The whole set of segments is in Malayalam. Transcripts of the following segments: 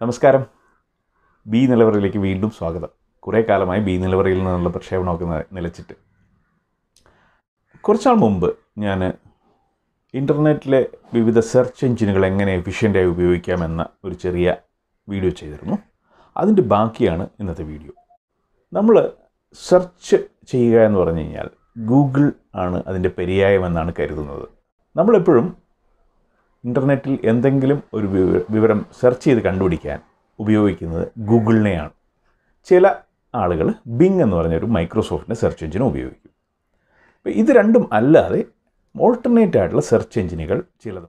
നമസ്കാരം. ബി നിലവറയിലേക്ക് വീണ്ടും സ്വാഗതം. കുറേ കാലമായി ബി നിലവറയിൽ നിന്നുള്ള പ്രക്ഷേപണമൊക്കെ നിലച്ചിട്ട്. കുറച്ചാൾ മുമ്പ് ഞാൻ ഇന്റർനെറ്റിലെ വിവിധ സെർച്ച് എഞ്ചിനുകൾ എങ്ങനെ എഫിഷ്യന്റായി ഉപയോഗിക്കാമെന്ന ഒരു ചെറിയ വീഡിയോ ചെയ്തിരുന്നു. അതിന്റെ ബാക്കിയാണ് ഇന്നത്തെ വീഡിയോ. നമ്മൾ സെർച്ച് ചെയ്യുക എന്ന് പറഞ്ഞു കഴിഞ്ഞാൽ ഗൂഗിൾ ആണ് അതിന്റെ പര്യായമെന്നാണ് കരുതുന്നത്. നമ്മളെപ്പോഴും ഇന്റർനെറ്റിൽ എന്തെങ്കിലും ഒരു വിവരം സെർച്ച് ചെയ്ത് കണ്ടുപിടിക്കാൻ ഉപയോഗിക്കുന്നത് ഗൂഗിളിനെയാണ്. ചില ആളുകൾ ബിങ് എന്ന് പറഞ്ഞൊരു മൈക്രോസോഫ്റ്റിന്റെ സെർച്ച് എഞ്ചിൻ ഉപയോഗിക്കും. അപ്പോൾ ഇത് രണ്ടും അല്ലാതെ ഓൾട്ടർനേറ്റ് ആയിട്ടുള്ള സെർച്ച് എഞ്ചിനുകൾ ചിലത്.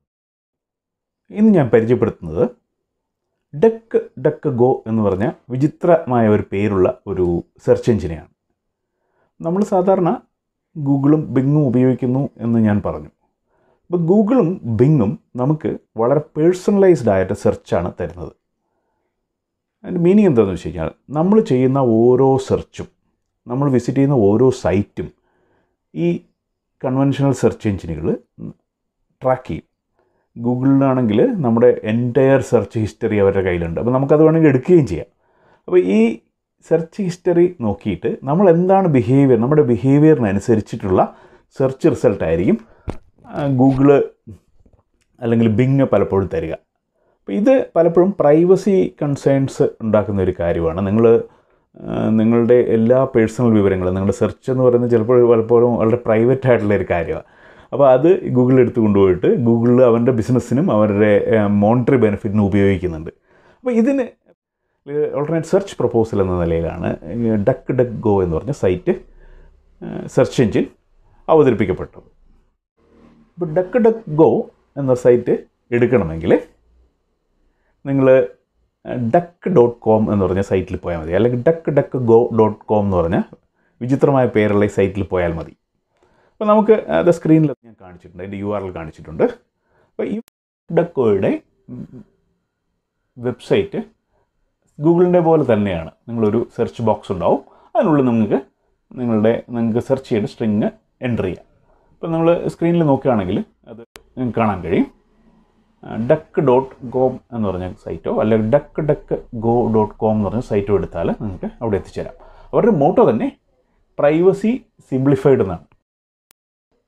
ഇന്ന് ഞാൻ പരിചയപ്പെടുത്തുന്നത് ഡക്ക് ഡക്ക് ഗോ എന്ന് പറഞ്ഞ വിചിത്രമായ ഒരു പേരുള്ള ഒരു സെർച്ച് എഞ്ചിനെയാണ് നമ്മൾ സാധാരണ ഗൂഗിളും ബിങ്ങും ഉപയോഗിക്കുന്നു എന്ന് ഞാൻ പറഞ്ഞു. അപ്പോൾ ഗൂഗിളും ബിങ്ങും നമുക്ക് വളരെ പേഴ്സണലൈസ്ഡ് ആയിട്ട് സെർച്ചാണ് തരുന്നത്. അതിന്റെ മീനിങ് എന്താണെന്ന് വെച്ച് കഴിഞ്ഞാൽ നമ്മൾ ചെയ്യുന്ന ഓരോ സെർച്ചും നമ്മൾ വിസിറ്റ് ചെയ്യുന്ന ഓരോ സൈറ്റും ഈ കൺവെൻഷണൽ സെർച്ച് എഞ്ചിനുകൾ ട്രാക്ക് ചെയ്യും. ഗൂഗിളിലാണെങ്കിൽ നമ്മുടെ എന്റയർ സെർച്ച് ഹിസ്റ്ററി അവരുടെ കയ്യിലുണ്ട്. അപ്പോൾ നമുക്കത് വേണമെങ്കിൽ എടുക്കുകയും ചെയ്യാം. അപ്പോൾ ഈ സെർച്ച് ഹിസ്റ്ററി നോക്കിയിട്ട് നമ്മൾ എന്താണ് ബിഹേവിയർ നമ്മുടെ ബിഹേവിയറിനനുസരിച്ചിട്ടുള്ള സെർച്ച് റിസൾട്ട് ആയിരിക്കും ഗൂഗിൾ അല്ലെങ്കിൽ ബിങ് പലപ്പോഴും തരിക. അപ്പോൾ ഇത് പലപ്പോഴും പ്രൈവസി കൺസേൺസ് ഉണ്ടാക്കുന്ന ഒരു കാര്യമാണ്. നിങ്ങൾ നിങ്ങളുടെ എല്ലാ പേഴ്സണൽ വിവരങ്ങളും നിങ്ങളുടെ സെർച്ച് എന്ന് പറയുന്നത് ചിലപ്പോൾ പലപ്പോഴും വളരെ പ്രൈവറ്റ് ആയിട്ടുള്ള ഒരു കാര്യമാണ്. അപ്പോൾ അത് ഗൂഗിൾ എടുത്തു കൊണ്ടുപോയിട്ട് ഗൂഗിളിൽ അവന്റെ ബിസിനസ്സിനും അവരുടെ മോണിറ്ററി ബെനിഫിറ്റിനും ഉപയോഗിക്കുന്നുണ്ട്. അപ്പോൾ ഇതിന് ഓൾട്ടർനേറ്റ് സെർച്ച് പ്രപ്പോസൽ എന്ന നിലയിലാണ് ഡക്ക് ഡക്ക് ഗോ എന്ന് പറഞ്ഞ സൈറ്റ് സെർച്ച് എഞ്ചിൻ അവതരിപ്പിക്കപ്പെട്ടത്. ഇപ്പോൾ ഡക്ക് ഡക്ക് ഗോ എന്ന സൈറ്റ് എടുക്കണമെങ്കിൽ നിങ്ങൾ ഡക്ക് ഡോട്ട് കോം എന്ന് പറഞ്ഞ സൈറ്റിൽ പോയാൽ മതി. അല്ലെങ്കിൽ Duck Duck Go dot com എന്ന് പറഞ്ഞ വിചിത്രമായ പേരുള്ള ഈ സൈറ്റിൽ പോയാൽ മതി. അപ്പോൾ നമുക്ക് അത് സ്ക്രീനിൽ ഞാൻ കാണിച്ചിട്ടുണ്ട്. അതിന്റെ യു ആർ എൽ കാണിച്ചിട്ടുണ്ട്. അപ്പോൾ ഈ ഡക്കോയുടെ വെബ്സൈറ്റ് ഗൂഗിളിന്റെ പോലെ തന്നെയാണ്. നിങ്ങളൊരു സെർച്ച് ബോക്സ് ഉണ്ടാവും. അതിനുള്ളിൽ നിങ്ങൾക്ക് നിങ്ങളുടെ നിങ്ങൾക്ക് സെർച്ച് ചെയ്യേണ്ട സ്ട്രിങ് എന്റർ ചെയ്യാം. ഇപ്പോൾ നമ്മൾ സ്ക്രീനിൽ നോക്കുകയാണെങ്കിൽ അത് നിങ്ങൾക്ക് കാണാൻ കഴിയും. ഡക്ക് ഡോട്ട് കോം എന്ന് പറഞ്ഞ സൈറ്റോ അല്ലെങ്കിൽ Duck Duck Go dot com എന്ന് പറഞ്ഞ സൈറ്റോ എടുത്താൽ നിങ്ങൾക്ക് അവിടെ എത്തിച്ചേരാം. അവരുടെ മോട്ടോ തന്നെ പ്രൈവസി സിംപ്ലിഫൈഡ് എന്നാണ്.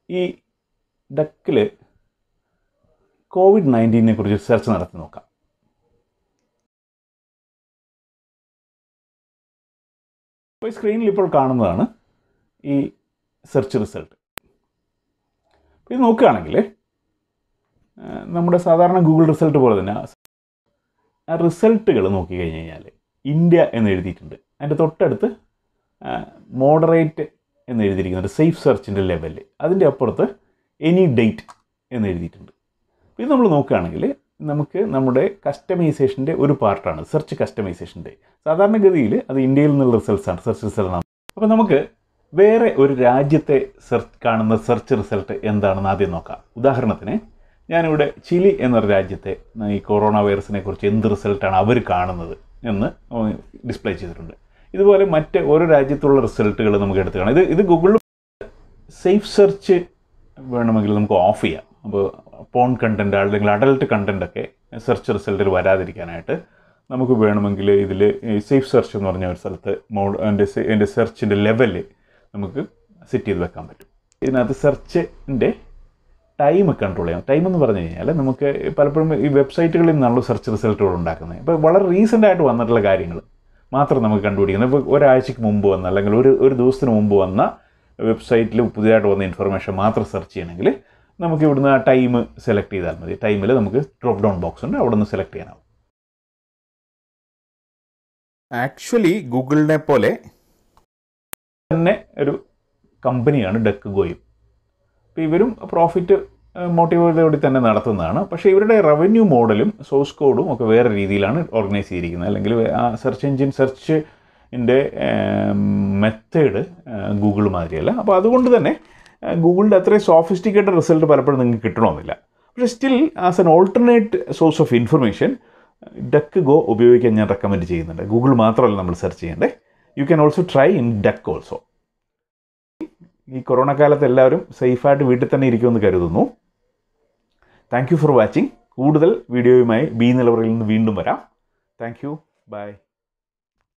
ഈ ഡക്കിൽ കോവിഡ് നയന്റീനെ കുറിച്ച് സെർച്ച് നടത്തി നോക്കാം. ഇപ്പോൾ സ്ക്രീനിൽ ഇപ്പോൾ കാണുന്നതാണ് ഈ സെർച്ച് റിസൾട്ട് ഇത് നോക്കുകയാണെങ്കിൽ നമ്മുടെ സാധാരണ ഗൂഗിൾ റിസൾട്ട് പോലെ തന്നെ ആ റിസൾട്ടുകൾ നോക്കി കഴിഞ്ഞ് കഴിഞ്ഞാൽ ഇന്ത്യ എന്ന് എഴുതിയിട്ടുണ്ട്. അതിന്റെ തൊട്ടടുത്ത് മോഡറേറ്റ് എന്ന് എഴുതിയിരിക്കുന്നുണ്ട് സേഫ് സെർച്ചിന്റെ ലെവലിൽ അതിന്റെ അപ്പുറത്ത് എനി ഡേറ്റ് എന്ന് എഴുതിയിട്ടുണ്ട്. ഇത് നമ്മൾ നോക്കുകയാണെങ്കിൽ നമുക്ക് നമ്മുടെ കസ്റ്റമൈസേഷന്റെ ഒരു പാർട്ടാണ് സെർച്ച് കസ്റ്റമൈസേഷന്റെ സാധാരണഗതിയിൽ അത് ഇന്ത്യയിൽ നിന്നുള്ള റിസൾട്ട്സാണ് സെർച്ച് റിസൾട്ടാണ് അപ്പോൾ നമുക്ക് വേറെ ഒരു രാജ്യത്തെ സെർച്ച് കാണുന്ന സെർച്ച് റിസൾട്ട് എന്താണെന്ന് ആദ്യം നോക്കാം. ഉദാഹരണത്തിന് ഞാനിവിടെ ചിലി എന്നൊരു രാജ്യത്തെ ഈ കൊറോണ വൈറസിനെ കുറിച്ച് എന്ത് റിസൾട്ടാണ് അവർ കാണുന്നത് എന്ന് ഡിസ്പ്ലേ ചെയ്തിട്ടുണ്ട്. ഇതുപോലെ മറ്റ് ഓരോ രാജ്യത്തുള്ള റിസൾട്ടുകൾ നമുക്ക് എടുത്ത് കാണാം. ഇത് ഇത് ഗൂഗിളിൽ സേഫ് സെർച്ച് വേണമെങ്കിൽ നമുക്ക് ഓഫ് ചെയ്യാം. അപ്പോൾ പോൺ കണ്ടന്റ് അല്ലെങ്കിൽ അഡൽട്ട് കണ്ടന്റ് ഒക്കെ സെർച്ച് റിസൾട്ടിൽ വരാതിരിക്കാനായിട്ട് നമുക്ക് വേണമെങ്കിൽ ഇതിൽ സേഫ് സെർച്ച് എന്ന് പറഞ്ഞ ഒരു സ്ഥലത്ത് മോഡ് എന്റെ എന്റെ സെർച്ചിന്റെ ലെവൽ നമുക്ക് സെറ്റ് ചെയ്ത് വെക്കാൻ പറ്റും. ഇതിനകത്ത് സെർച്ചിന്റെ ടൈം കൺട്രോൾ ചെയ്യാം. ടൈം എന്ന് പറഞ്ഞു കഴിഞ്ഞാൽ നമുക്ക് പലപ്പോഴും ഈ വെബ്സൈറ്റുകളിൽ നിന്നുള്ള സെർച്ച് റിസൾട്ടുകൾ ഉണ്ടാക്കുന്നത്. ഇപ്പോൾ വളരെ റീസെന്റ് ആയിട്ട് വന്നിട്ടുള്ള കാര്യങ്ങൾ മാത്രം നമുക്ക് കണ്ടുപിടിക്കുന്നത് ഇപ്പോൾ ഒരാഴ്ചയ്ക്ക് മുമ്പ് വന്ന അല്ലെങ്കിൽ ഒരു ഒരു ദിവസത്തിന് മുമ്പ് വന്ന വെബ്സൈറ്റിൽ പുതിയതായിട്ട് വന്ന ഇൻഫർമേഷൻ മാത്രം സെർച്ച് ചെയ്യണമെങ്കിൽ നമുക്ക് ഇവിടുന്ന് ആ ടൈം സെലക്ട് ചെയ്താൽ മതി. ടൈമിൽ നമുക്ക് ഡ്രോപ്പ് ഡൗൺ ബോക്സ് ഉണ്ട്. അവിടെ നിന്ന് സെലക്ട് ചെയ്യാനാവും. ആക്ച്വലി ഗൂഗിളിനെ പോലെ തന്നെ ഒരു കമ്പനിയാണ് ഡക്ക് ഗോയും. അപ്പോൾ ഇവരും പ്രോഫിറ്റ് മോട്ടീവോടുകൂടി തന്നെ നടത്തുന്നതാണ്. പക്ഷേ ഇവരുടെ റവന്യൂ മോഡലും സോഴ്സ് കോഡും ഒക്കെ വേറെ രീതിയിലാണ് ഓർഗനൈസ് ചെയ്തിരിക്കുന്നത്. അല്ലെങ്കിൽ ആ സെർച്ച് എഞ്ചിൻ സെർച്ചിന്റെ മെത്തേഡ് ഗൂഗിൾ മാതിരിയല്ല. അപ്പോൾ അതുകൊണ്ട് തന്നെ ഗൂഗിളിന്റെ അത്രയും സോഫിസ്റ്റിക്കേറ്റഡ് റിസൾട്ട് പലപ്പോഴും നിങ്ങൾക്ക് കിട്ടണമെന്നില്ല. പക്ഷേ still as an alternate source of information Duck Go ഉപയോഗിക്കാൻ ഞാൻ റെക്കമെൻഡ് ചെയ്യുന്നുണ്ട്. ഗൂഗിൾ മാത്രമല്ല നമ്മൾ സെർച്ച് ചെയ്യേണ്ടത് you can also try in Duck also ഈ കൊറോണ കാലത്ത് എല്ലാവരും സേഫായിട്ട് വീട്ടിൽ തന്നെ ഇരിക്കുമെന്ന് കരുതുന്നു. താങ്ക് യു ഫോർ വാച്ചിങ് കൂടുതൽ വീഡിയോയുമായി ബി നിലവറയിൽ നിന്ന് വീണ്ടും വരാം. Thank you by